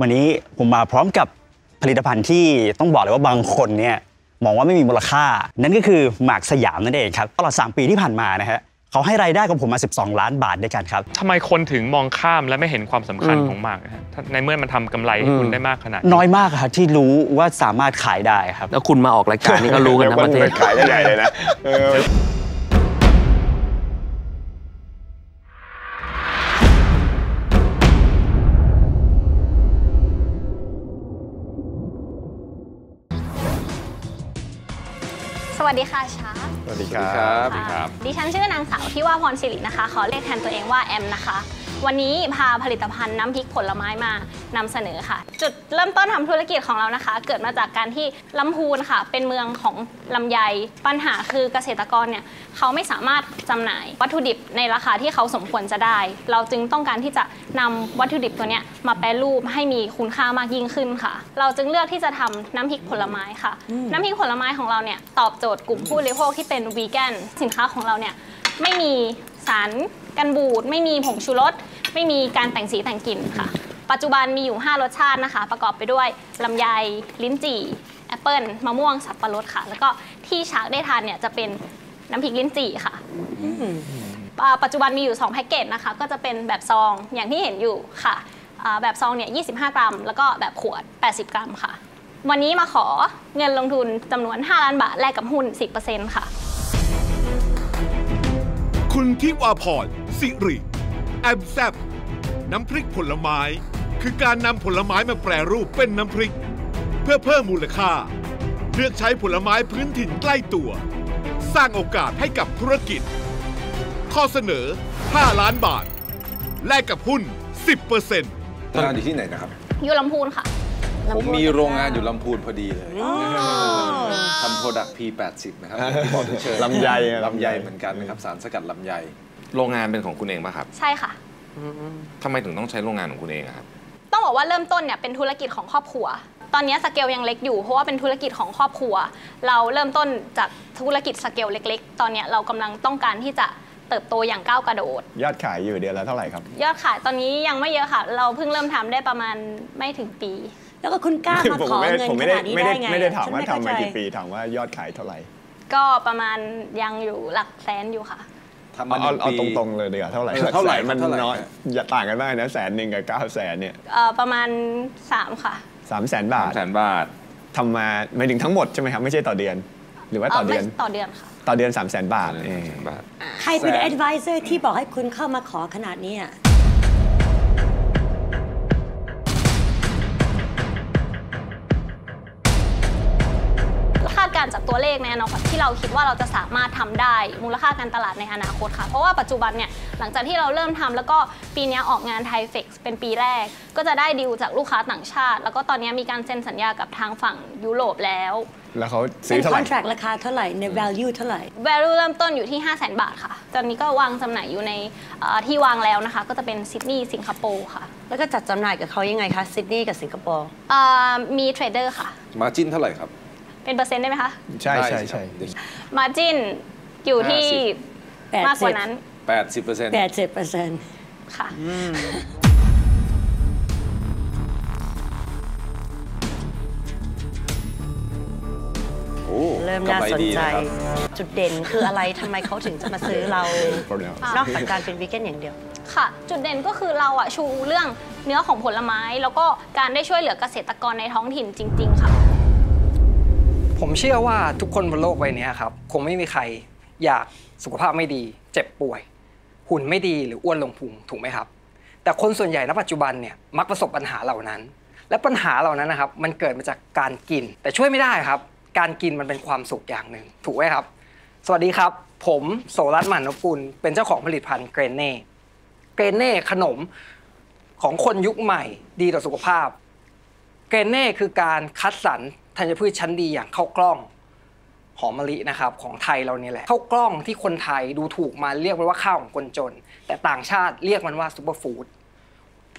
วันนี้ผมมาพร้อมกับผลิตภัณฑ์ที่ต้องบอกเลยว่าบางคนเนี่ยมองว่าไม่มีมูลค่า นั่นก็คือหมากสยามนั่นเองครับตลอด 3 ปีที่ผ่านมานะฮะเขาให้รายได้กับผมมา 12 ล้านบาทด้วยกันครับทำไมคนถึงมองข้ามและไม่เห็นความสำคัญอืมของหมากนะฮะถ้าในเมื่อมันทำกำไรให้คุณอืมได้มากขนาด น้อยมากครับที่รู้ว่าสามารถขายได้ครับ แล้วคุณมาออกรายการนี้ก็รู้กันทั้งประเทศขายได้ใหญ่เลยนะ สวัสดีค่ะชาร์สวัสดีครับค่ะดิฉันชื่อนางสาวที่ว่าพรศิรินะคะ ขอเรียกแทนตัวเองว่าแอมนะคะ วันนี้พาผลิตภัณฑ์น้ำพริกผลไม้มานำเสนอค่ะ จุดเริ่มต้นทำธุรกิจของเรานะคะ เกิดมาจากการที่ลำพูนค่ะ เป็นเมืองของลำไย ปัญหาคือเกษตรกรเนี่ยเขาไม่สามารถจำหน่ายวัตถุดิบในราคาที่เขาสมควรจะได้ เราจึงต้องการที่จะนำวัตถุดิบตัวเนี้ยมาแปรรูปให้มีคุณค่ามากยิ่งขึ้นค่ะ เราจึงเลือกที่จะทำน้ำพริกผลไม้ค่ะ น้ำพริกผลไม้ของเราเนี่ยตอบโจทย์กลุ่มผู้บริโภคที่เป็นวีแกนสินค้าของเราเนี่ยไม่มี สารกันบูด ไม่มีผงชูรส ไม่มีการแต่งสีแต่งกลิ่นค่ะ ปัจจุบันมีอยู่ 5 รสชาตินะคะ ประกอบไปด้วยลำไย ลิ้นจี่ แอปเปิลมะม่วง สับปะรดค่ะ แล้วก็ที่ชาร์กได้ทานเนี่ยจะเป็นน้ำพริกลิ้นจี่ค่ะอ่าปัจจุบันมีอยู่ 2 แพ็กเกจนะคะ ก็จะเป็นแบบซองอย่างที่เห็นอยู่ค่ะอ่าแบบซองเนี่ย 25 กรัม แล้วก็แบบขวด 80 กรัมค่ะ วันนี้มาขอเงินลงทุนจำนวน 5 ล้านบาทแลกกับหุ้น 10%ค่ะ คุณทิวาพรสิริแอมแซบน้ำพริกผลไม้ คือการนำผลไม้มาแปรรูปเป็นน้ำพริก เพื่อเพิ่มมูลค่า เลือกใช้ผลไม้พื้นถิ่นใกล้ตัว สร้างโอกาสให้กับธุรกิจ ข้อเสนอ 5 ล้านบาท แลกกับหุ้น 10%ทำงานอยู่ที่ไหนนะครับ อยู่ลำพูนค่ะ ผมมีโรงงานอยู่ลำพูนพอดีเลยทำโปรดักต์ P80 นะครับที่บอกเชิญลำไยลำไยเหมือนกันนะครับสารสกัดลำไย โรงงานเป็นของคุณเองป่ะครับ ใช่ค่ะทำไมถึงต้องใช้โรงงานของคุณเองอะครับ ต้องบอกว่าเริ่มต้นเนี่ยเป็นธุรกิจของครอบครัวตอนนี้สเกลยังเล็กอยู่เพราะว่าเป็นธุรกิจของครอบครัว เราเริ่มต้นจากธุรกิจสเกลเล็ก ๆ ตอนเนี้ยเรากำลังต้องการที่จะเติบโตอย่างก้าวกระโดด ยอดขายอยู่เดือนละเท่าไหร่ครับ ยอดขายตอนนี้ยังไม่เยอะค่ะ เราเพิ่งเริ่มทำได้ประมาณไม่ถึงปี แล้วก็คุณกล้ามาผมขอไม่เงินผมขไม่ได้นาดนี้ไม่ได้ได้ไงไม่ได้ถามฉันว่าไม่ทำมาเข้ใจกี่ปีถามว่ายอดขายเท่าไหร่ ก็ประมาณยังอยู่หลักแสนอยู่ค่ะทำมาเอาหเอานึ่งปีเอาตรงๆเลยดีกว่าเท่าไหร่เออเท่าไหร่แสนมันเท่าไหร่น้อยฮะอย่าต่างกันมากนะแสนหนึ่งกับเก้าแสนเนี่ยเอ่อประมาณ 3 ค่ะสามแสนบาทแสนบาททำมาไม่ถึงทั้งหมดใช่ไหมครับไม่ใช่ต่อเดือน หรือว่าต่อเดือนไม่ต่อเดือนค่ะต่อเดือน3ามแสนบาทเองบาทใครเป็นแสน advisor ที่บอกให้คุณเข้ามาขอขนาดนี้อะ การณ์จากตัวเลขในอนาคตที่เราคิดว่าเราจะสามารถทำได้มูลค่าการตลาดในอนาคตค่ะ เพราะว่าปัจจุบันเนี่ยหลังจากที่เราเริ่มทำแล้วก็ปีเนี้ยออกงานไทเฟกเป็นปีแรก ก็จะได้ดีลจากลูกค้าต่างชาติ แล้วก็ตอนนี้มีการเซ็นสัญญากับทางฝั่งยุโรปแล้วแล้วเขาซื้อเป็นเท่าไหร่ contract ราคาเท่าไหร่ ใน value เท่าไหร่ value เริ่มต้นอยู่ที่ 5 0 0 0 0 0 บาทค่ะ ตอนนี้ก็วางจำหน่ายอยู่ในเอ่อที่วางแล้วนะคะ ก็จะเป็นซิดนีย์สิงคโปร์ค่ะ แล้วก็จัดจำหน่ายกับเขายังไงคะซิดนีย์กับสิงคโปร์เอ่อมี trader ค่ะ margin เท่าไหร่ครับ เป็นเปอร์เซ็นต์ได้ไหมคะ ใช่ได้ใช่สิคใช่รับ margin อยู่ที่80มากกว่านั้น 80เปอร์เซ็นต์80เปอร์เซ็นต์ค่ะโอ้เริ่มน่ากำไรสนดีใจนะครับจุดเด่นคืออะไรทำไมเขาถึงจะมาซื้อเรา problem อะนอกจากการเป็นวีแกนอย่างเดียว ค่ะ จุดเด่นก็คือเราอะชูเรื่องเนื้อของผลไม้ แล้วก็การได้ช่วยเหลือเกษตรกรในท้องถิ่นจริง ๆ ค่ะ ผมเชื่อว่าทุกคนบนโลกใบนี้ครับคงไม่มีใครอยากสุขภาพไม่ดี เจ็บป่วย หุ่นไม่ดีหรืออ้วนลงพุงถูกไหมครับ แต่คนส่วนใหญ่ณปัจจุบันเนี่ยมักประสบปัญหาเหล่านั้น และปัญหาเหล่านั้นนะครับ มันเกิดมาจากการกิน แต่ช่วยไม่ได้ครับ การกินมันเป็นความสุขอย่างหนึ่งถูกไหมครับ สวัสดีครับ ผมโสรัตน์หมันนกุลเป็นเจ้าของผลิตภัณฑ์เกรเน่เกรเน่ขนมของคนยุคใหม่ ดีต่อสุขภาพเกรเน่คือการคัดสรร ธัญพืชชั้นดีอย่างข้าวกล้องหอมมะลินะครับของไทยเราเนี่ยแหละข้าวกล้องที่คนไทยดูถูกมาเรียกมันว่าข้าวของคนจน แต่ต่างชาติเรียกมันว่าซูเปอร์ฟู้ด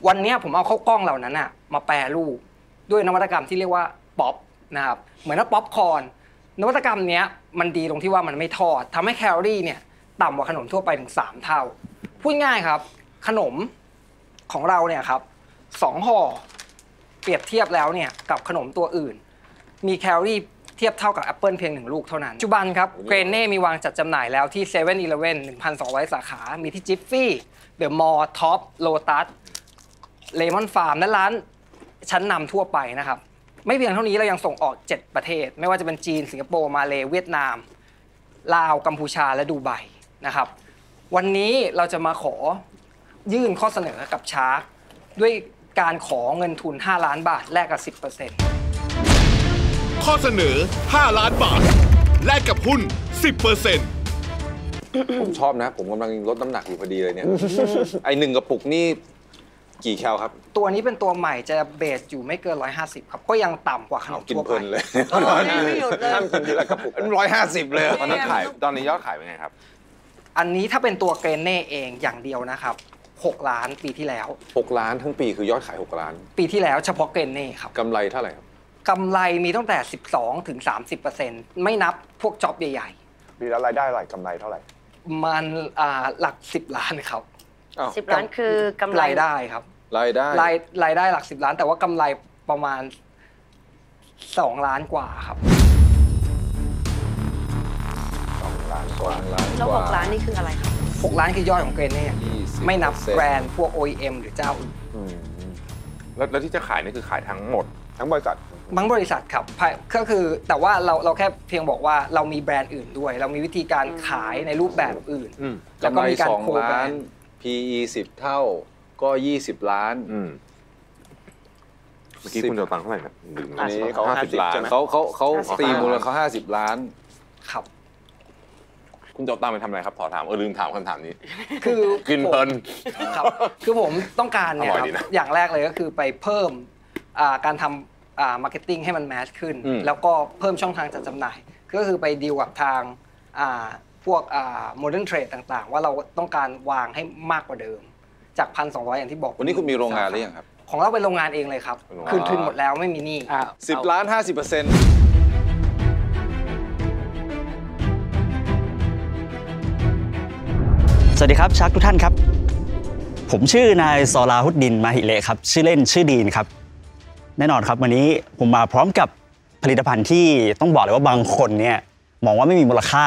วันนี้ผมเอาข้าวกล้องเหล่านั้นอะมาแปรรูปด้วยนวัตกรรมที่เรียกว่าป๊อปนะครับเหมือนว่าป๊อปคอร์นนวัตกรรมเนี้ยมันดีตรงที่ว่ามันไม่ทอดทำให้แคลอรี่เนี่ยต่ำกว่าขนมทั่วไปถึง 3 เท่า พูดง่ายครับ ขนมของเราเนี่ยครับสองห่อเปรียบเทียบแล้วเนี่ยกับขนมตัวอื่น มีแคลอรี่เทียบเท่ากับแอปเปิลเพียงหนึ่งลูกเท่านั้นปัจจุบันครับเกรเน่มีวางจัดจำหน่ายแล้วที่7-Eleven เ อ่อ1,200สาขา มีที่จิฟฟี่เดอะมอลล์ท็อปโลตัสเลมอนฟาร์มและร้านชั้นนำทั่วไปนะครับ ไม่เพียงเท่านี้เรายังส่งออก 7 ประเทศ ไม่ว่าจะเป็นจีนสิงคโปร์มาเลเวียดนาม ลาวกัมพูชาและดูไบนะครับ วันนี้เราจะมาขอยื่นข้อเสนอกับ shark ด้วยการขอเงินทุน 5 ล้านบาทแลกกับ 10% ข้อเสนอ 5 ล้านบาท แลกกับหุ้น 10%ผมชอบนะ ผมกำลังลดน้ำหนักอยู่พอดีเลยเนี่ย ไอหนึ่งกระปุกนี่กี่แคลครับ ตัวนี้เป็นตัวใหม่จะเบสอยู่ไม่เกิน 150 ครับ ก็ยังต่ำกว่าขนมกินทั่วเพไปลินเลยเออไม่หยุดเลยห้ามกินทีละกระปุกร้อยห้าสิบเลยตอนนั้นขายตอนนี้ยอดขายเป็นไงครับอันนี้ถ้าเป็นตัวเกรนเน่เองอย่างเดียวนะครับ 6 ล้านปีที่แล้ว หกล้านทั้งปีคือยอดขายหกล้านปีที่แล้วเฉพาะเกรนเน่ครับ กำไรเท่าไหร่ครับ กำไรมีตั้งแต่ 12ถึง30%ไม่นับพวกจ็อบใหญ่ปีแล้วรายได้เท่าไหร่กำไรเท่าไหร่ ๆ มันอ่าหลัก 10 ล้านครับอ้าวสิบล้านคือกำไรรายได้ครับรายได้รายรายได้หลัก 10 ล้าน แต่ว่ากำไรประมาณ 2 ล้านกว่าครับ สองล้านกว่าล้านแล้วกหว่ากล้านนี่คืออะไรครับ 6 ล้านคือยอดของเกรนเน่20%ไม่นับแบรนด์พวก OEM หรือเจ้าอื่น อืมแล้วแล้วที่จะขายนี่คือขายทั้งหมด ทั้งบริษัทบางบริษัทครับภายก็คือแต่ว่าเราเราแค่เพียงบอกว่าเรามีแบรนด์อื่นด้วย เรามีวิธีการขายในรูปแบบอื่นอืมแล้วกำก็ไรมีการสองโคแบรล้านนด์ PE สิบเท่าก็ยี่สิบล้านอืมเมื่อกี้คุณจะตังค์เท่าไหร่นะลืมอันนี้เขาห้าสิบ50ล้านใช่ไหมเขาเขาเขา50ตีมูลค่าห้าสิบล้านครับคุณจะเอาตังค์ไปทำอะไรครับขอถามเออลืมถามคำถามนี้ คือกินเพลินครับ คือผมต้องการเนี่ยอร่คอยดีนะอย่างแรกเลยก็คือไปเพิ่มอ่าการทำอ่า marketing ให้มัน mass ขึ้นอืมแล้วก็เพิ่มช่องทางจัดจำหน่าย ก็คือไปดีลกับทางอ่าพวก modern trade ต่างๆ ว่าเราต้องการวางให้มากกว่าเดิม จากพันสองอย่างที่บอกวันนี้คุณมีโรงงานหรือยังครับ ของเราเป็นโรงงานเองเลยครับโรงงานคืนทุนหมดแล้วไม่มีหนี้สิบล้านห้าสิบเปอร์เซ็นต์สวัสดีครับชักทุกท่านครับ ผมชื่อนายซอลาฮุดดินมาฮิเลครับ ชื่อเล่นชื่อดีนครับ แน่นอนครับวันนี้ผมมาพร้อมกับผลิตภัณฑ์ที่ต้องบอกเลยว่าบางคนเนี่ยมองว่าไม่มีมูลค่า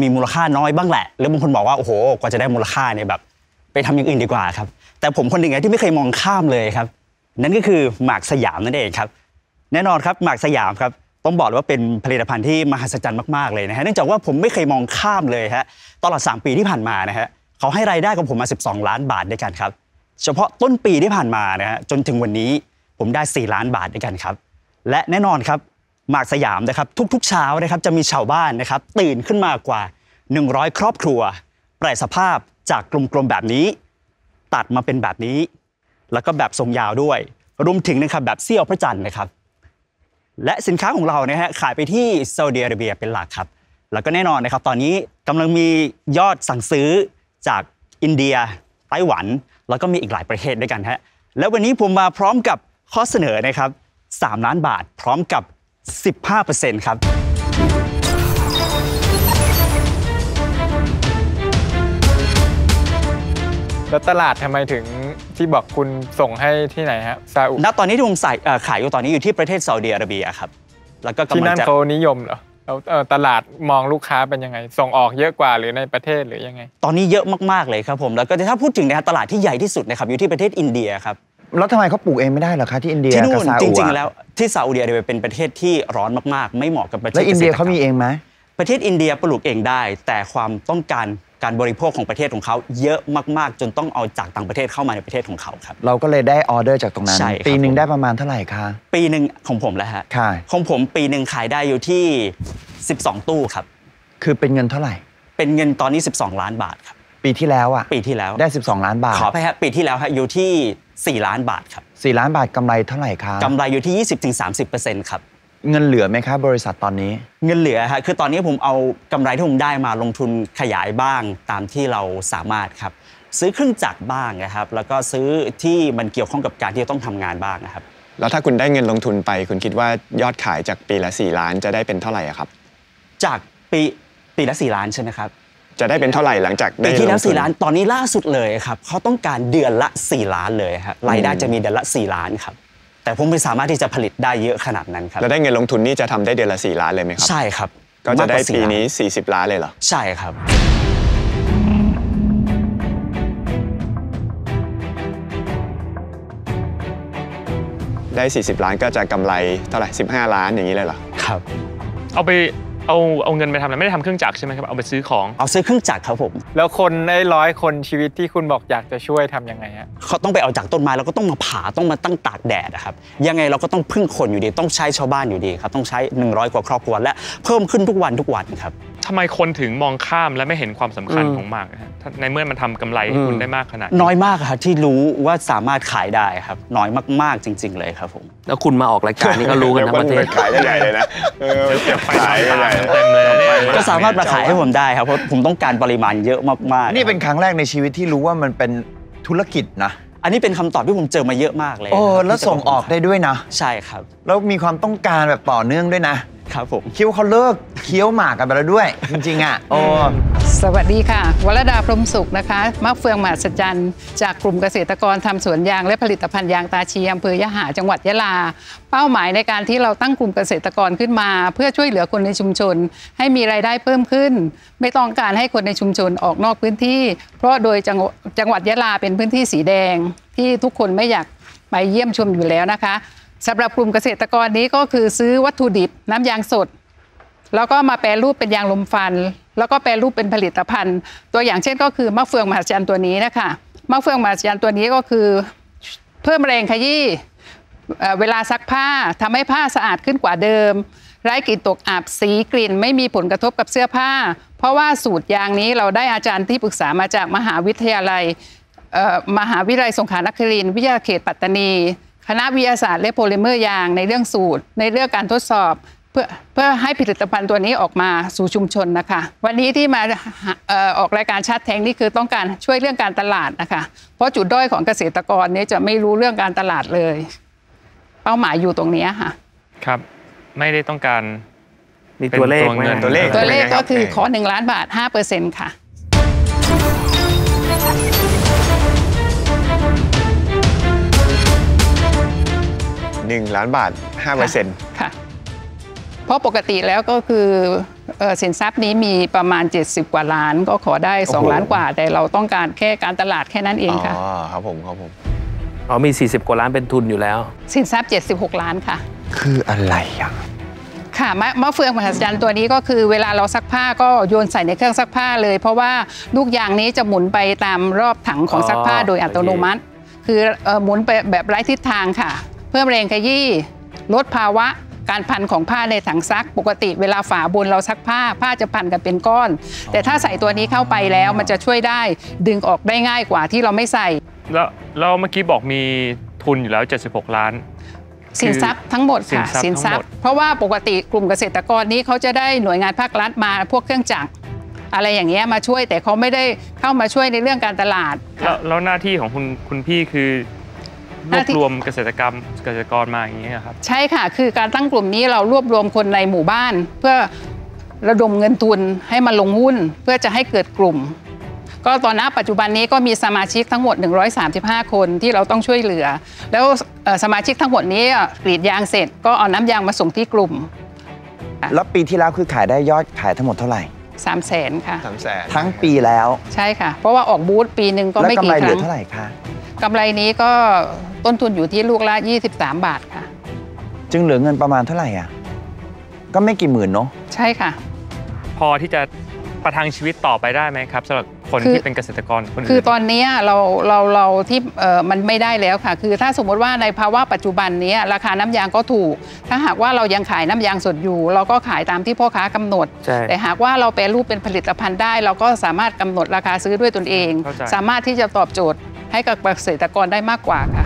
มีมูลค่าน้อยบ้างแหละแล้วบางคนบอกว่าโอ้โหกว่าจะได้มูลค่าเนี่ยแบบ ไปทำอย่างอื่นดีกว่าครับ แต่ผมคนหนึ่งที่ไม่เคยมองข้ามเลยครับ นั่นก็คือหมากสยามนั่นเองครับ แน่นอนครับหมากสยามครับต้องบอกเลยว่าเป็นผลิตภัณฑ์ที่มหัศจรรย์มากๆเลยนะฮะเนื่องจากว่าผมไม่เคยมองข้ามเลยฮะตลอด 3 ปีที่ผ่านมานะฮะเขาให้รายได้กับผมมา 12 ล้านบาทด้วยกันครับ เฉพาะต้นปีที่ผ่านมานะฮะจนถึงวันนี้ ผมได้ 4 ล้านบาทด้วยกันครับ และแน่นอนครับหมากสยามนะครับ ทุกๆเช้านะครับจะมีชาวบ้านนะครับ ตื่นขึ้นมากว่า 100 ครอบครัว แปลสภาพจากกลมๆแบบนี้ ตัดมาเป็นแบบนี้ แล้วก็แบบทรงยาวด้วย รวมถึงนะครับแบบเสี้ยวพระจันทร์นะครับ และสินค้าของเรานะฮะขายไปที่ซาอุดิอาระเบียเป็นหลักครับ แล้วก็แน่นอนนะครับ ตอนนี้กำลังมียอดสั่งซื้อจากอินเดียไต้หวัน แล้วก็มีอีกหลายประเทศด้วยกันฮะแล้ววันนี้ผมมาพร้อมกับ ข้อเสนอนะครับ 3 ล้านบาทพร้อมกับ 15%ครับแล้วตลาดทำไมถึงที่บอกคุณส่งให้ที่ไหนฮะซาอุณตอนนี้ที่ผมใส่เอ่อขายอยู่ตอนนี้อยู่ที่ประเทศซาอุดิอาระเบียครับ แล้วก็ที่กำลังนั่นจะเขานิยมเหรอแล้วเอ่อตลาดมองลูกค้าเป็นยังไง ส่งออกเยอะกว่าหรือในประเทศหรือยังไง ตอนนี้เยอะมาก ๆ เลยครับผม แล้วก็ถ้าพูดถึงนะฮะตลาดที่ใหญ่ที่สุดนะครับอยู่ที่ประเทศอินเดียครับ แล้วทำไมเขาปลูกเองไม่ได้เหรอคะที่อินเดียที่นู่กับนซาจอุริงๆอะแล้วที่ซาอุดิอาระเบียเป็นประเทศที่ร้อนมากๆ ไม่เหมาะกับประเทศแล้วอินเดียกษตรกรรเขามีเองไหม ประเทศอินเดียปลูกเองได้ แต่ความต้องการการบริโภคของประเทศของเขาเยอะมากๆ จนต้องเอาจากต่างประเทศเข้ามาในประเทศของเขาครับ เราก็เลยได้ออเดอร์จากตรงนั้น ใช่ครับ ปีหนึ่งผมได้ประมาณเท่าไหร่คะ ปีหนึ่งของผมแล้วฮะค่ะ ของผมปีหนึ่งขายได้อยู่ที่ 12 ตู้ครับคือเป็นเงินเท่าไหร่ เป็นเงินตอนนี้ 12 ล้านบาทครับ ปีที่แล้วอะปีที่แล้วได้ 12 ล้านบาทขอไปฮะปีที่แล้วฮะอยู่ที่ 4 ล้านบาทครับ4ล้านบาทกำไรเท่าไหร่คะกำไรอยู่ที่ 20-30%ครับเงินเหลือไหมคะบริษัทตอนนี้ เงินเหลือฮะคือตอนนี้ผมเอากำไรที่ผมได้มาลงทุนขยายบ้างตามที่เราสามารถครับ ซื้อเครื่องจักรบ้างนะครับ แล้วก็ซื้อที่มันเกี่ยวข้องกับการที่จะต้องทำงานบ้างนะครับ แล้วถ้าคุณได้เงินลงทุนไป คุณคิดว่ายอดขายจากปีละ 4 ล้านจะได้เป็นเท่าไหร่อะครับ จากปีปีละ 4 ล้านใช่ไหมครับ จะได้เป็นเท่าไหร่หลังจากได้ปีที่แล้วงทุ4ล้านตอนนี้ล่าสุดเลยครับเขาต้องการเดือนละ 4 ล้านเลยครับรายได้จะมีเดือนละ 4 ล้านครับแต่ผมไม่สามารถที่จะผลิตได้เยอะขนาดนั้นครับแล้วได้เงินลงทุนนี่จะทำได้เดือนละ 4 ล้านเลยไหมครับ ใช่ครับ ก็จะได้มากกว่าปี4นี้ 40 ล้านเลยเหรอ ใช่ครับ ได้ 40 ล้านก็จะกำไรเท่าไหร่ 15 ล้านอย่างนี้เลยเหรอ ครับ เอาไป เอาเอาเงินไปทำอะไรไม่ได้ทำเครื่องจักรใช่ไหมครับเอาไปซื้อของ เอาซื้อเครื่องจักรครับผมแล้วคนได้ร้อยคนชีวิตที่คุณบอกอยากจะช่วยทำยังไงฮะเขาต้องไปเอาจากต้นไม้แล้วก็ต้องมาผ่าต้องมาตั้งตากแดดอะครับยังไงเราก็ต้องพึ่งคนอยู่ดีต้องใช้ชาวบ้านอยู่ดีครับต้องใช้ 100 กว่าครอบครัวและเพิ่มขึ้นทุกวันทุกวันครับ ทำไมคนถึงมองข้ามและไม่เห็นความสำคัญอืมของหมากนะฮะถ้าในเมื่อมันทำกำไรให้คุณได้มากขนาดน้อยมากครับที่รู้ว่าสามารถขายได้ครับ น้อยมากๆจริง ๆ เลยครับผมแล้วคุณมาออกรายการนี่ก็รู้กันทั้งประเทศขายได้ใหญ่เลยนะเออขายได้ใหญ่เต็มเลยเนี่ยก็สามารถมาขายให้ผมได้ครับเพราะผมต้องการปริมาณเยอะมากๆ นี่เป็นครั้งแรกในชีวิตที่รู้ว่ามันเป็นธุรกิจนะอันนี้เป็นคำตอบที่ผมเจอมาเยอะมากเลยโอ้ครับแล้วส่งออกได้ด้วยนะ ใช่ครับ แล้วมีความต้องการแบบต่อเนื่องด้วยนะ ครับผมคิดว่าเขาเลิกเคี้ยวหมากกันไปแล้วด้วย จริงๆอะโอ้สวัสดีค่ะวรดาพรหมสุขนะคะมะเฟืองมหัศจรรย์จากกลุ่มเกษตรกรทำสวนยางและผลิตภัณฑ์ยางตาชีอำเภอยะหาจังหวัดยะลา เป้าหมายในการที่เราตั้งกลุ่มเกษตรกรขึ้นมา เพื่อช่วยเหลือคนในชุมชน ให้มีรายได้เพิ่มขึ้น ไม่ต้องการให้คนในชุมชนออกนอกพื้นที่ เพราะโดยจังหวจังหวัดยะลาเป็นพื้นที่สีแดง ที่ทุกคนไม่อยากไปเยี่ยมชมอยู่แล้วนะคะ สำหรับกลุ่มเกษตรกรนี้ก็คือซื้อวัตถุดิบน้ำยางสด แล้วก็มาแปรรูปเป็นยางลมฟัน แล้วก็แปรรูปเป็นผลิตภัณฑ์ ตัวอย่างเช่นก็คือมะเฟืองมหัศจรรย์ตัวนี้นะคะมะเฟืองมหัศจรรย์ตัวนี้ก็คือ เพิ่มแรงขยี้เวลาซักผ้าทำให้ผ้าสะอาดขึ้นกว่าเดิม ไร้กลิ่นตกอับสีกลิ่น ไม่มีผลกระทบกับเสื้อผ้า เพราะว่าสูตรยางนี้เราได้อาจารย์ที่ปรึกษามาจากมหาวิทยาลัยมหาวิทยาลัยสงขลานครินทร์วิทยาเขตปัตตานี คณะวิทยาศาสตร์และโพลิเมอร์ยางในเรื่องสูตร ในเรื่องการทดสอบเพื่อเพื่อให้ผลิตภัณฑ์ตัวนี้ออกมาสู่ชุมชนนะคะ วันนี้ที่มาเอ่อออกรายการชัดแทงนี่คือต้องการช่วยเรื่องการตลาดนะคะ เพราะจุดด้อยของเกษตรกรเนี่ยจะไม่รู้เรื่องการตลาดเลย เป้าหมายอยู่ตรงเนี้ยค่ะ ครับ ไม่ได้ต้องการมีเป็นตัวเลขตัวเงินไหมตัวเลขตัวเลขป็นไงรัก็บคือขอ1ล้านบาท5%ค่ะหนึ่ งล้านบาท5เปอร์เซ็นต์ค่ะเพราะปกติแล้วก็คือเอ่อสินทรัพย์นี้มีประมาณ 70 กว่าล้านก็ขอได้ 2 ล้านกว่า แต่เราต้องการแค่การตลาดแค่นั้นเองค่ะอ๋อครับผมครับผมอ๋อมี 40 กว่าล้านเป็นทุนอยู่แล้ว สินทรัพย์ 76 ล้านค่ะ คืออะไรอะค่ะมะมะเฟืองมหัศจรรย์ตัวนี้ก็คือเวลาเราซักผ้าก็โยนใส่ในเครื่องซักผ้าเลย เพราะว่าลูกยางนี้จะหมุนไปตามรอบถังของอ๋อซักผ้าโดยอัตโนมัติ คือเอ่อหมุนไปแบบไร้ทิศทางค่ะเพิ่มแรงขยี้ลดภาวะการพันของผ้าในถังซัก ปกติเวลาฝาบนเราซักผ้าผ้าจะพันกันเป็นก้อน แต่ถ้าใส่ตัวนี้เข้าไปแล้วมันจะช่วยได้ดึงออกได้ง่ายกว่าที่เราไม่ใส่ แล้วแล้วเมื่อกี้บอกมีทุนอยู่แล้ว 76 ล้าน สินทรัพย์ทั้งหมดค่ะสินทรัพย์ทั้งหมดเพราะว่าปกติกลุ่มเกษตรกรนี้เขาจะได้หน่วยงานภาครัฐมาพวกเครื่องจักรอะไรอย่างเงี้ยมาช่วยแต่เขาไม่ได้เข้ามาช่วยในเรื่องการตลาดแล้วแล้วหน้าที่ของคุณคุณพี่คือ รหวน้าบที่รวมเกษตรกรรมเกษตรกรมาอย่างเงี้ยครับใช่ค่ะ คือการตั้งกลุ่มนี้เรารวบรวมคนในหมู่บ้าน เพื่อระดมเงินทุนให้มาลงหุ้น เพื่อจะให้เกิดกลุ่ม ก็ตอนนี้ปัจจุบันนี้ก็มีสมาชิกทั้งหมด 135 คนที่เราต้องช่วยเหลือ แล้วเอ่อสมาชิกทั้งหมดนี้กรีดยางเสร็จ ก็เอาน้ำยางมาส่งที่กลุ่มแล้วปีที่แล้วคือขายได้ยอดขายทั้งหมดเท่าไหร่3 0 0แสนค่ะสามแสนทั้งปีแล้ว ใช่ค่ะ เพราะว่าออกบูธปีหนึ่งก็แล้วไม่กำกี่ไรคเหลืรั้องเท่าไหร่คะ กำไรนี้ก็ต้นทุนอยู่ที่ลูกละ 23 บาทค่ะ จึงเหลือเงินประมาณเท่าไหร่อะ ก็ไม่กี่หมื่นเนาะ ใช่ค่ะ พอที่จะประทังชีวิตต่อไปได้ไหมครับสำหรับคนคือ ที่เป็นเกษตรกรคนคืออื่นตอนเนี้ยเราเราเราที่เอ่อมันไม่ได้แล้วค่ะ คือถ้าสมมติว่าในภาวะปัจจุบันเนี้ยราคาน้ำยางก็ถูก ถ้าหากว่าเรายังขายน้ำยางสดอยู่ เราก็ขายตามที่พ่อค้ากำหนด ใช่ แต่หากว่าเราแปรรูปเป็นผลิตภัณฑ์ได้ เราก็สามารถกำหนดราคาซื้อด้วยตนเอง เข้าใจ สามารถที่จะตอบโจทย์ ให้กับเกษตรกรได้มากกว่าค่ะ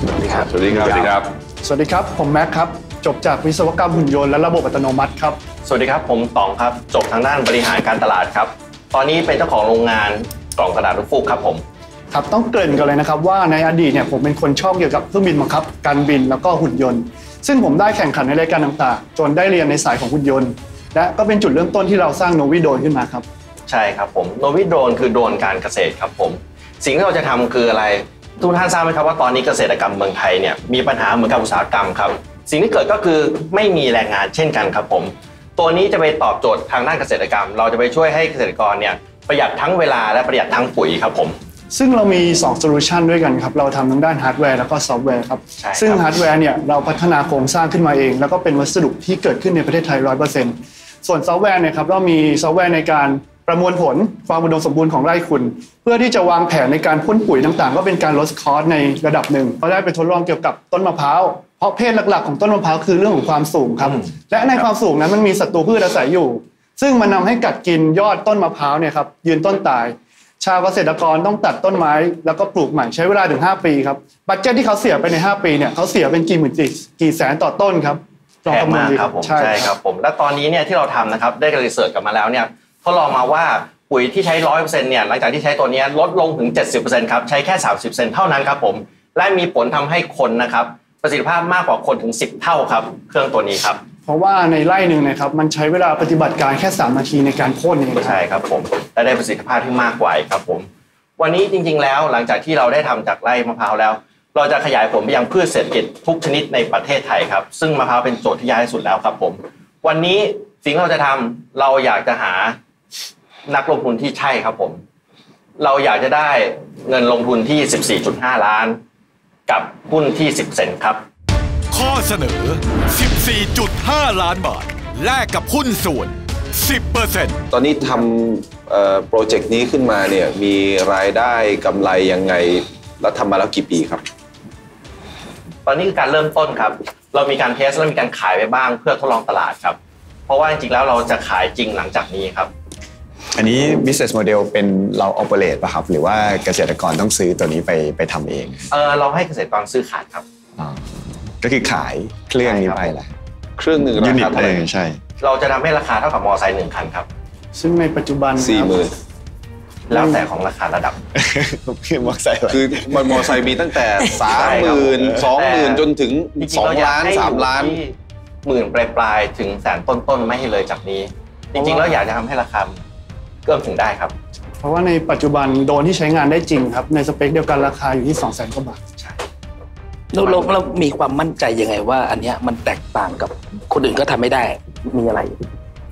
สวัสดีครับ สวัสดีครับ สวัสดีครับ ผมแม็กครับ จบจากวิศวกรรมหุ่นยนต์และระบบอัตโนมัติครับ สวัสดีครับ ผมต๋องครับ จบทางด้านบริหารการตลาดครับ ตอนนี้เป็นเจ้าของโรงงานกล่องกระดาษลูกฟูกครับผม ครับ ต้องเกริ่นกันเลยนะครับว่าในอดีตเนี่ยผมเป็นคนชอบเกี่ยวกับเครื่องบินบังคับ การบินแล้วก็หุ่นยนต์ ซึ่งผมได้แข่งขันในรายการต่างๆ จนได้เรียนในสายของหุ่นยนต์ และก็เป็นจุดเริ่มต้นที่เราสร้างโนวิโดรนขึ้นมาครับ ใช่ครับผมโนวิโดรนคือโดรนการเกษตรครับผม สิ่งที่เราจะทำคืออะไร ทุกท่านทราบไหมครับว่าตอนนี้เกษตรกรรมเมืองไทยเนี่ยมีปัญหาเหมือนกับอุตสาหกรรมครับ สิ่งที่เกิดก็คือไม่มีแรงงานเช่นกันครับผม ตัวนี้จะไปตอบโจทย์ทางด้านเกษตรกรรม เราจะไปช่วยให้เกษตรกรเนี่ยประหยัดทั้งเวลาและประหยัดทั้งปุ๋ยครับผมซึ่งเรามี2 solution ด้วยกันครับ เราทำทั้งด้านฮาร์ดแวร์แล้วก็ซอฟต์แวร์ครับใช่ครับ ซึ่งฮาร์ดแวร์เนี่ยเราพัฒนาโครงสร้างขึ้นมาเอง แล้วก็เป็นวัสดุที่เกิดขึ้นในประเทศไทย 100%ส่วนซอฟต์แวร์เนี่ยครับเรามีซอฟต์แวร์ในการ ประมวลผลความอุดมสมบูรณ์ของไร่คุณ เพื่อที่จะวางแผนในการพ่นปุ๋ยต่างๆ ก็เป็นการลด cost ในระดับหนึ่งเราได้ไปทดลองเกี่ยวกับต้นมะพร้าวเพราะ pain หลักๆของต้นมะพร้าวคือเรื่องของความสูงครับ และในความสูงนั้นมันมีศัตรูพืชอาศัยอยู่ ซึ่งมันนำให้กัดกินยอดต้นมะพร้าวเนี่ยครับยืนต้นตาย ชาวเกษตรกรต้องตัดต้นไม้ แล้วก็ปลูกใหม่ใช้เวลาถึง 5 ปีครับ budget ที่เขาเสียไปใน 5 ปีเนี่ยเขาเสียเป็นกี่หมื่นกี่กี่แสนต่อต้นครับลองแพงคำนวณมากดีครับผมใช่ใช่ครับผมและตอนนี้เนี่ยที่เราทำนะครับได้รีเสิร์ชกลับมาแล้วเนี่ย ทดลองมาว่าปุ๋ยที่ใช้ร้อยเปอร์เซ็นต์เนี่ยหลังจากที่ใช้ตัวเนี้ยลดลงถึง 70%ครับใช้แค่ 30%เท่านั้นครับผม และมีผลทำให้คนนะครับประสิทธิภาพมากกว่าคนถึง 10 เท่าครับ เครื่องตัวนี้ครับ เพราะว่าในไร่หนึ่งนะครับมันใช้เวลาปฏิบัติการแค่ 3 นาทีในการพ่นเองครับใช่ครับผมและได้ประสิทธิภาพที่มากกว่าอีกครับผม วันนี้จริง ๆ แล้วหลังจากที่เราได้ทำจากไร่มะพร้าวแล้ว เราจะขยายผลไปยังพืชเศรษฐกิจทุกชนิดในประเทศไทยครับซึ่งมะพร้าวเป็นโจทย์ที่ยากที่สุดแล้วครับผม วันนี้สิ่งที่เราจะทำเราอยากจะหา นักลงทุนที่ใช่ครับผม เราอยากจะได้เงินลงทุนที่ 14.5 ล้าน กับหุ้นที่ 10 เซนต์ครับ ข้อเสนอ 14.5 ล้านบาท แลกกับหุ้นส่วน 10%ตอนนี้ทำเอ่อโปรเจกต์นี้ขึ้นมาเนี่ยมีรายได้กำไรยังไง แล้วทำมาแล้วกี่ปีครับ ตอนนี้คือการเริ่มต้นครับ เรามีการเทสและมีการขายไปบ้างเพื่อทดลองตลาดครับ เพราะว่าจริงๆแล้วเราจะขายจริงหลังจากนี้ครับ อันนี้ business model เป็นเรา operate ป่ะครับ หรือว่าเกษตรกรต้องซื้อตัวนี้ไปไปทำเอง เออเราให้เกษตรกรซื้อขายครับ ก็คือขายเครื่องนี้ไปแหละเครื่องหนึ่งรายูนิคาตเท่าไหร่เองใช่ เราจะทำให้ราคาเท่ากับมอเตอร์ไซค์หนึ่งคันครับ ซึ่งในปัจจุบันสี่หมื่นแล้วแต่ของราคาระดับคือมอไซค์คือมันมอไซค์มีตั้งแต่สามใช่หครับมื่นผมสองหมื่นแต่จนถึงจริงๆสองเรยกล้านให้สามล้านอยู่ที่หมื่นปลายๆถึงแสนต้นๆไม่ให้เลยจากนี้ จริงๆแล้วอยากจะทำให้ราคา เกื้อมถึงได้ครับ เพราะว่าในปัจจุบันโดรนที่ใช้งานได้จริงครับ ในสเปคเดียวกันราคาอยู่ที่2 0 0 0 0 0กว่าบาทเราเราเรามีความมั่นใจยังไงว่าอันเนี้ยมันแตกต่างกับคนอื่นก็ทำไม่ได้มีอะไร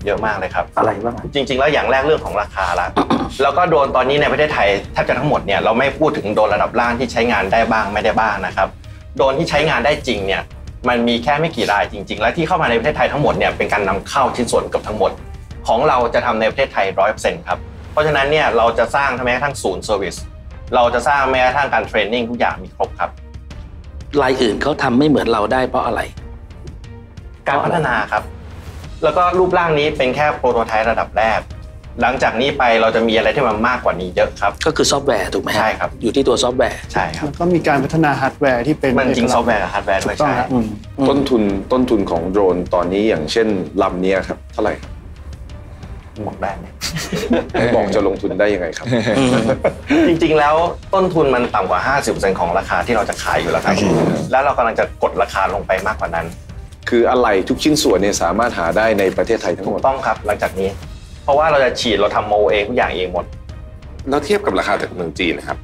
เยอะมากเลยครับ อะไรบ้างอะจริง ๆ แล้วอย่างแรกเรื่องของราคาละ แล้วก็โดรนตอนนี้ในประเทศไทยแทบจะทั้งหมดเนี่ยเราไม่พูดถึงโดรนระดับล่างที่ใช้งานได้บ้างไม่ได้บ้างนะครับโดรนที่ใช้งานได้จริงเนี่ยมันมีแค่ไม่กี่รายจริง ๆ และที่เข้ามาในประเทศไทยทั้งหมดเนี่ยเป็นการนำเข้าชิ้นส่วนเกือบทั้งหมด ของเราจะทำในประเทศไทยร้อยเปอร์เซ็นต์ครับ เพราะฉะนั้นเนี่ยเราจะสร้างแม้กระทั่งศูนย์ service เราจะสร้างแม้กระทั่งการ training ทุกอย่างมีครบครับรายอื่นเขาทำไม่เหมือนเราได้เพราะอะไร การพัฒนาครับ แล้วก็รูปร่างนี้เป็นแค่ prototype ระดับแรก หลังจากนี้ไปเราจะมีอะไรที่มันมากกว่านี้เยอะครับ ก็คือซอฟต์แวร์ถูกไหมฮะใช่ครับ อยู่ที่ตัวซอฟต์แวร์ใช่ครับแล้วก็มีการพัฒนาฮาร์ดแวร์ที่เป็นมันจริงเกซลัอกฟต์แวร์กับฮาร์ดแวร์ด้วยถูกต้องใช่ครับต้นทุนต้นทุนของโดรนตอนนี้อย่างเช่นลำเนี้ยครับเท่าไหร่ครับ บอกได้ไหมบอกจะลงทุนได้ยังไงครับ จริงๆแล้วต้นทุนมันต่ำกว่า 50%ของราคาที่เราจะขายอยู่แล้วครับ แล้วเรากำลังจะกดราคาลงไปมากกว่านั้น คืออะไรทุกชิ้นส่วนเนี่ยสามารถหาได้ในประเทศไทยทั้งหมดต้องครับหลังจากนี้ เพราะว่าเราจะฉีดเราทำโมเองทุกอย่างเองหมด แล้วเทียบกับราคาจากเมืองจีนนะครับ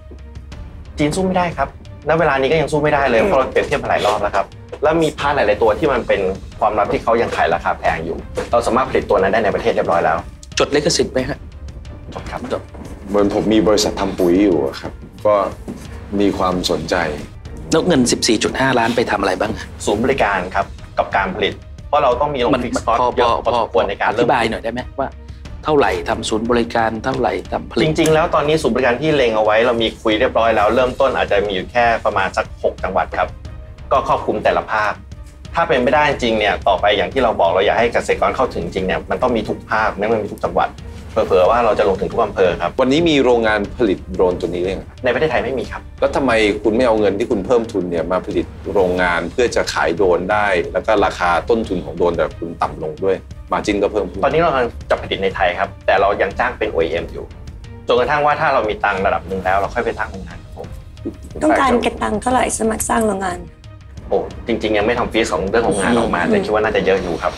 จีนสู้ไม่ได้ครับณเวลานี้ก็ยังสู้ไม่ได้เลยเพราะเราเปรียบเทียบมาหลายรอบแล้วครับแล้วมี part หลาย ๆ ตัวที่มันเป็นความลับที่เขายังขายราคาแพงอยู่ เราสามารถผลิตตัวนั้นได้ในประเทศเรียบร้อยแล้วจ ดลิขสิทธิ์ไหมฮะจบครับจบเหมือนผมมีบริษัททำปุ๋ยอยู่อะครับ ก็มีความสนใจแล้วเงิน 14.5 ล้านไปทำอะไรบ้างอะศูนย์บริการครับกับการผลิต เพราะเราต้องมีลงมันฟิกมันคอร์พอเยอะพพออสมควรในการอเริ่ธิมบายหน่อยได้ไหมว่าเท่าไหร่ทำศูนย์บริการเท่าไหร่ทำผลิจตริง ๆ แล้วตอนนี้ศูนย์บริการที่เล็งเอาไว้เรามีคุยเรียบร้อยแล้ว เริ่มต้นอาจจะมีอยู่แค่ประมาณสัก 6 จังหวัดครับ ก็ครอบคลุมแต่ละภาค ถ้าเป็นไม่ได้จริงเนี่ยต่อไปอย่างที่เราบอกเราอยากให้เกษตรกรเข้าถึงจริงเนี่ยมันต้องมีทุกภาคไม่มันมีทุกจังหวัดเผื่อๆว่าเราจะลงถึงทุกอำเภอครับ วันนี้มีโรงงานผลิตโดรนตัวนี้เลยงในประเทศไทยไม่มีครับ แล้วทำไมคุณไม่เอาเงินที่คุณเพิ่มทุนเนี่ยมาผลิตโรงงานเพื่อจะขายโดรนได้ แล้วก็ราคาต้นทุนของโดรนแบบคุณต่ำลงด้วย มาจินก็เพิ่มขึ้นตอนนี้เรากำลังจะผลิตในไทยครับ แต่เรายังจ้างเป็น OEM อยู่จนกระทั่งว่าถ้าเรามีตังค์ระดับหนึ่งแล้ว เราค่อยไปตั้งโรงงานครับผมต้องการกระตังเท่าไหร่สมัครสร้างโรงงาน โอ้จริง ๆ ยังไม่ทำฟีสของเรื่องโรงงานออกมาแต่คิดว่าน่าจะเยอะอยู่ครับ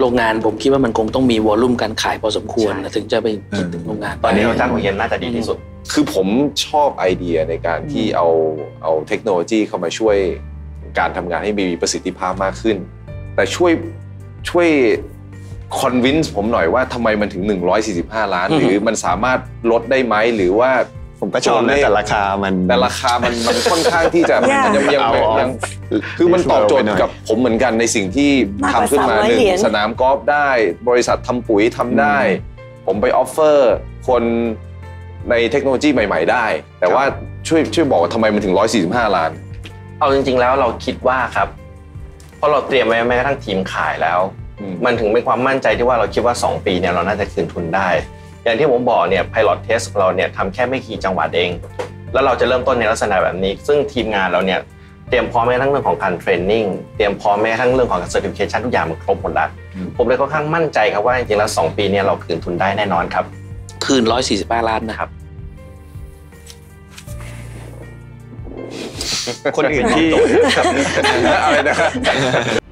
โรงงานผมคิดว่ามันคงต้องมีวอลลุ่มการขายพอสมควรนะถึงจะไปคิดถึงโรงงาน ตอนนี้เราจ้างหัวเย็นน่าจะดีที่สุด คือผมชอบไอเดียในการที่เอาเอาเทคโนโลยีเข้ามาช่วยการทำงานให้มีประสิทธิภาพมากขึ้น แต่ช่วยช่วยคอนวินส์ผมหน่อยว่าทำไมมันถึง 145 ล้านอือหฮึรือมันสามารถลดได้ไหมหรือว่า ผมก็ชอบนะแต่ราคามันแต่ราคามันมันค่อนข้างที่จะยากยังยังเอาออกยังคือมันตอบโจทไปหน่ย์อยกับผมเหมือนกันในสิ่งที่มากกว่าทำขึ้นมา300หนึ่งเหรียญสนามกอล์ฟได้ บริษัททำปุ๋ยทำได้ ผมไปออฟเฟอร์คนในเทคโนโลยีใหม่ ๆ ได้ แต่ว่าช่วยช่วยบอกว่าทำไมมันถึง 145 ล้าน เอาจริง ๆ แล้วเราคิดว่าครับ เพราะเราเตรียมไว้แม้กระทั่งทีมขายแล้ว มันถึงเป็นความมั่นใจที่ว่าเราคิดว่า 2 ปีเนี่ยเราน่าจะคืนทุนได้ อย่างที่ผมบอกเนี่ย pilot test ของเราเนี่ยทำแค่ไม่กี่จังหวัดเอง แล้วเราจะเริ่มต้นในลักษณะแบบนี้ ซึ่งทีมงานเราเนี่ยเตรียมพร้อมแม้กระทั่งเรื่องของการเทรนนิ่งเตรียมพร้อมแม้กระทั่งเรื่องของการ certification ทุกอย่างมันครบหมดแล้วผมเลยค่อนข้างมั่นใจครับว่าจริงๆแล้วสองปีเนี่ยเราคืนทุนได้แน่นอนครับ คืน 145 ล้านนะครับ คนอื่นที่ อะไรนะครับ